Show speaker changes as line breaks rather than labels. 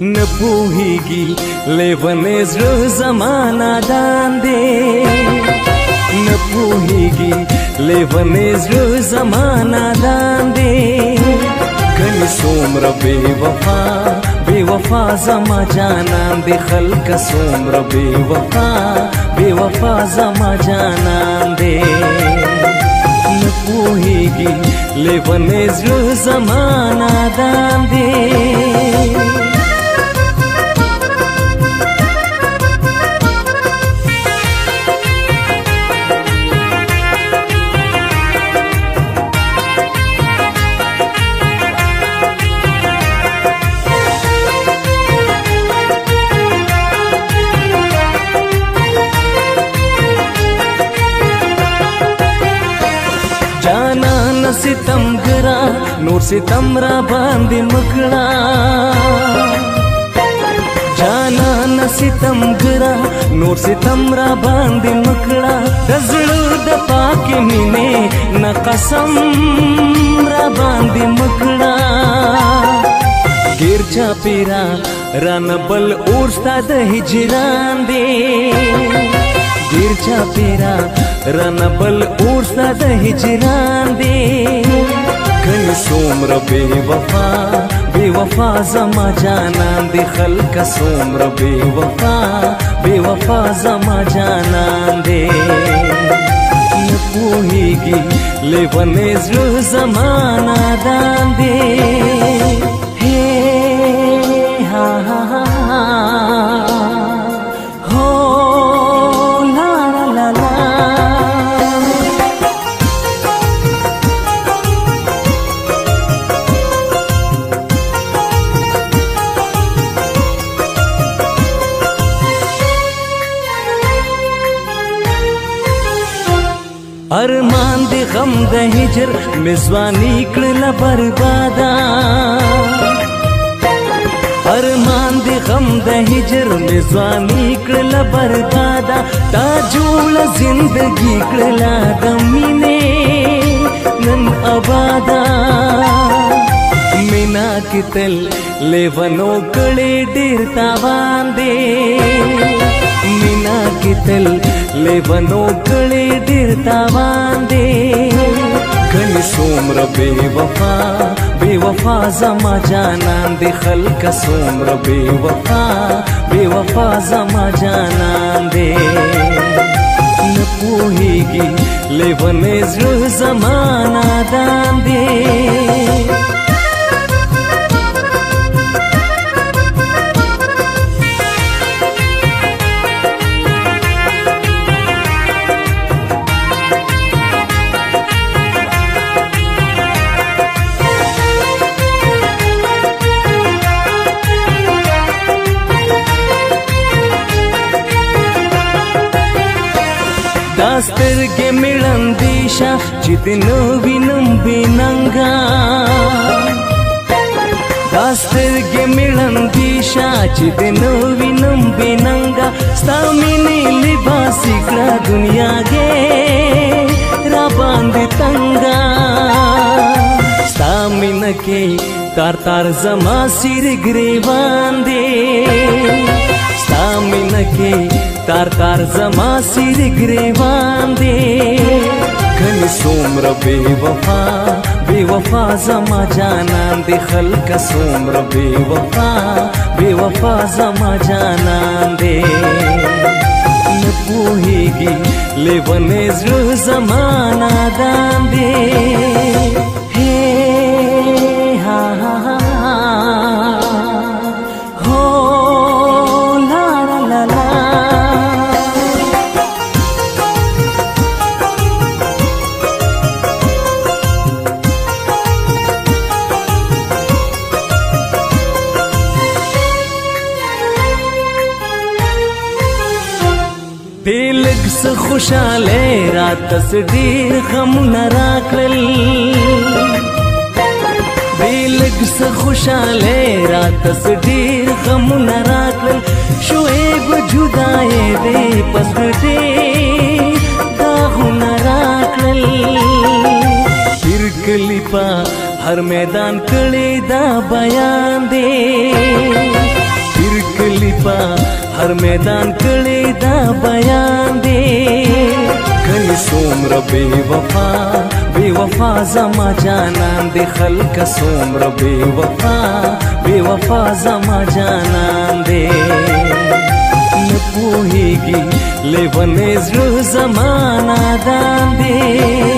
نه پوهیږي لیونه زړه زمانہ داندې نه پوهیږي لیونه زړه زمانہ داندې کني څومره بے وفا بے وفا زما جانان دې خلک څومره بے وفا بے وفا زما جانان دې پوهیږي لیونه زړه زمانہ داندې له ستم ګرا نور ستم را باندې مکړه جانا نستم ګرا نور ستم را باندې مکړه د زړه د پاکې مینې نه قسم را باندې مکړه ګیر چا پیرا رانه بل اور ستاد هجران دی ګیر چا پیرا رانه بل اور ستا د هجران دی کنه سومره بے وفا بے وفا زما جانان دی خلک سومره بے وفا بے وفا زما جانان دی پوهیږي لیونې زړه زما نادان دی ارمان دی غم د هجر میزوانی کړل بربادا ارمان دی غم د هجر میزوانی کړل بربادا تا جوړ زندگی کړل د مینه کتل لیونو کړي ډیر تاوان دی مینا کتل لیونو کړي ډیر تاوان دی غني سومره بے وفا بے وفا زما جانان دی خلک سومره بے وفا بے وفا زما جانان دی پوهیږي لیونې زړه زمانہ دان دی سترګې مړندې شه چې د نو وینم بیننګا دا سترګې مړندې شه چې د نو وینم بیننګا ستا مینې لباس کړه دنیا کې را باندې تنګا ستا مینې کې تار تار زما سیر گریوان دی ستا مینې کې تار تار زما سیر گریوان دی کنی سومر بے وفا بے وفا زما جانان دی خلق سومر بے وفا بے وفا زما جانان دی نپوہیگی لیونے زر زمان آدان دی څه خوشاله را تس ډیر غم نه راکړل بیلګ څه خوشاله را تس ډیر غم نه راکړل شوې وجودای دې پس دې دا غم نه راکړل پیر کلیپا هر میدان کړي دا بیان دې پیر کلیپا هر میدان کړي کړی دا بیان دی کله سومره بے وفا بے وفا زما جانان دی خلک سومره بے وفا بے وفا زما جانان دی نه پوهیږي لیونې زړه زما نادان دی